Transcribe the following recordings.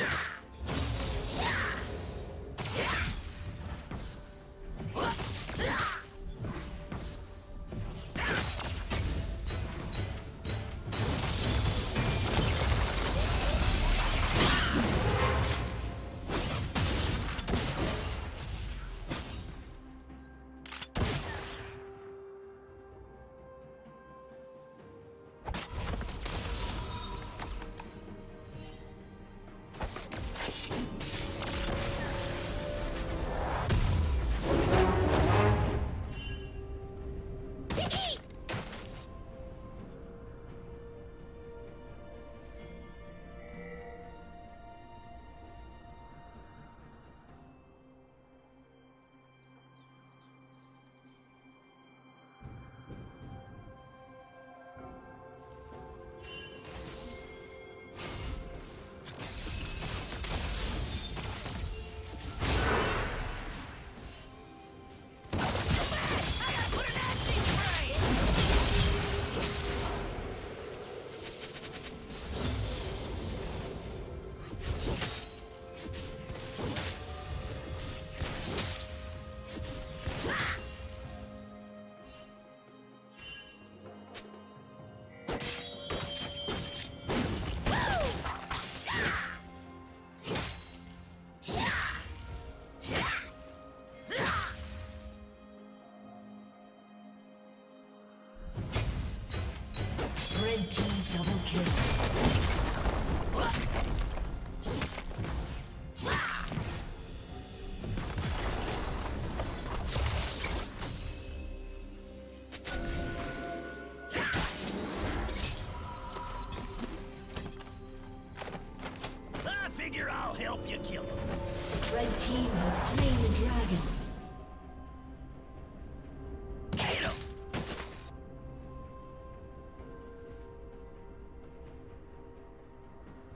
Yeah.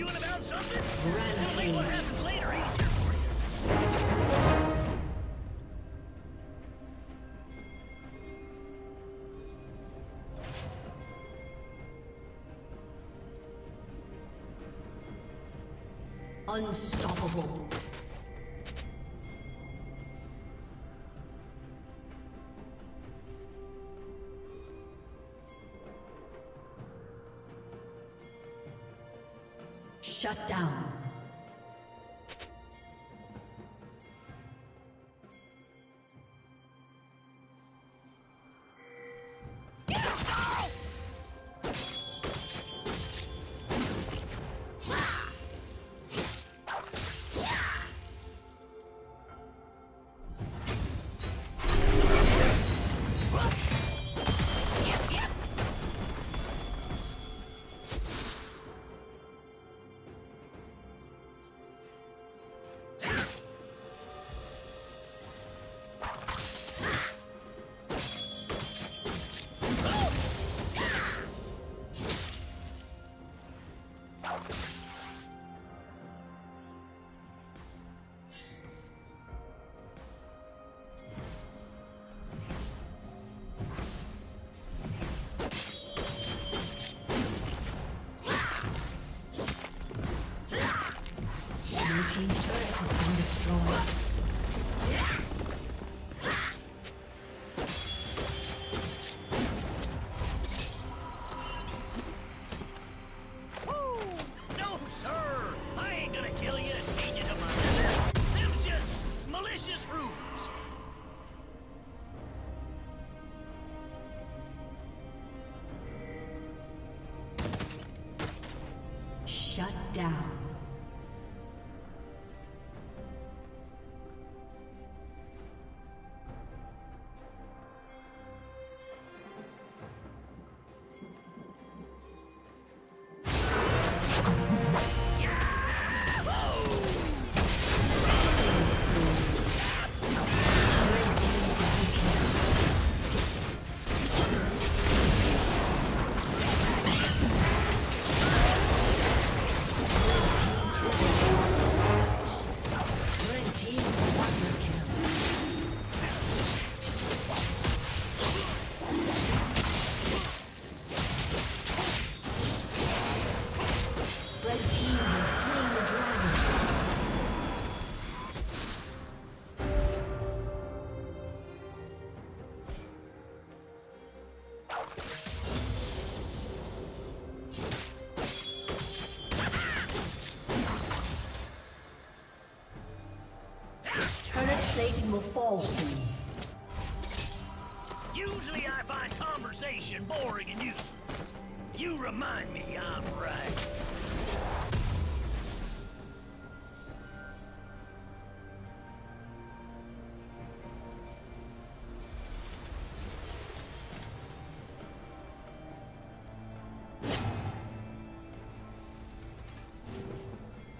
You want about something? Rampage. Shut down. Shut down.